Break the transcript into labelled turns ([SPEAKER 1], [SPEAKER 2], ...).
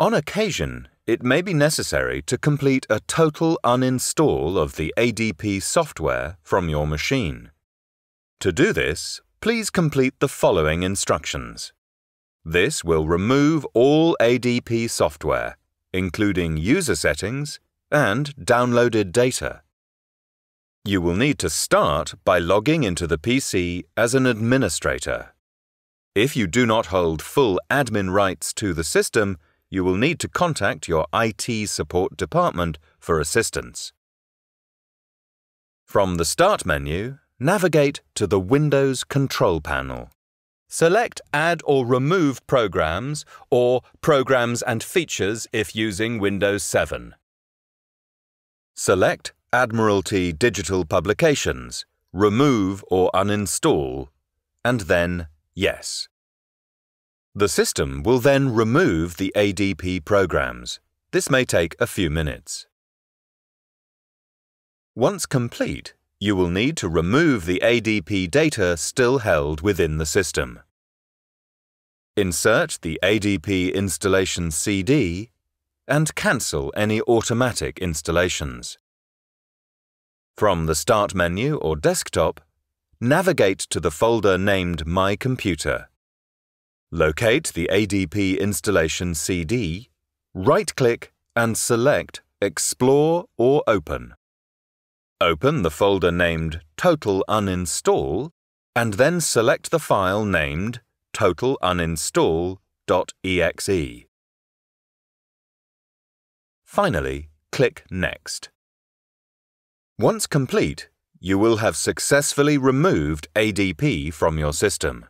[SPEAKER 1] On occasion, it may be necessary to complete a total uninstall of the ADP software from your machine. To do this, please complete the following instructions. This will remove all ADP software, including user settings and downloaded data. You will need to start by logging into the PC as an administrator. If you do not hold full admin rights to the system, you will need to contact your IT support department for assistance. From the Start menu, navigate to the Windows Control Panel. Select Add or Remove Programs or Programs and Features if using Windows 7. Select Admiralty Digital Publications, Remove or Uninstall, and then Yes. The system will then remove the ADP programs. This may take a few minutes. Once complete, you will need to remove the ADP data still held within the system. Insert the ADP installation CD and cancel any automatic installations. From the Start menu or desktop, navigate to the folder named My Computer. Locate the ADP installation CD, right-click and select Explore or Open. Open the folder named Total Uninstall and then select the file named totaluninstall.exe. Finally, click Next. Once complete, you will have successfully removed ADP from your system.